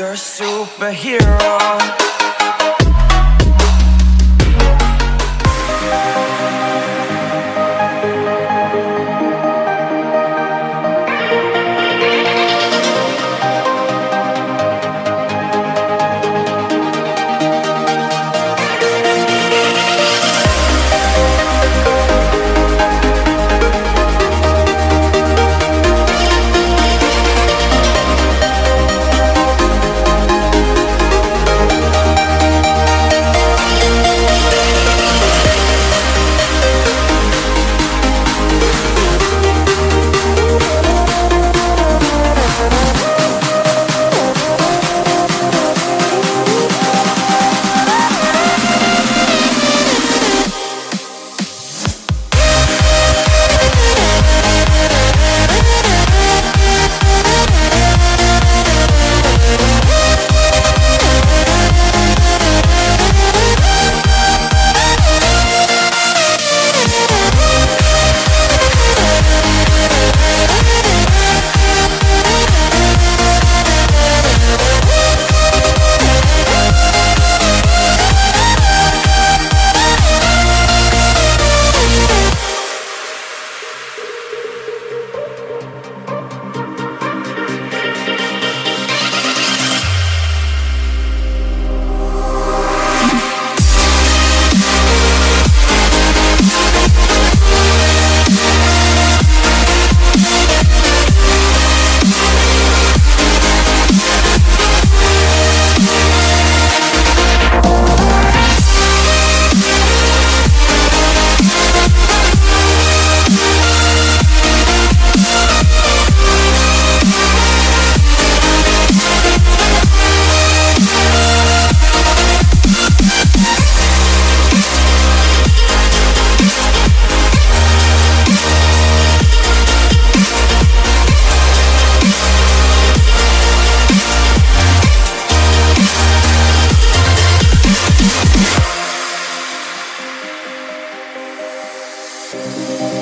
You're a superhero Música